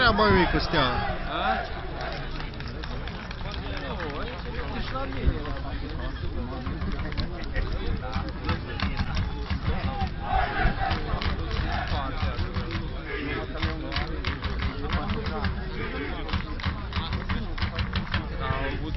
крабовий Костя. А? А вот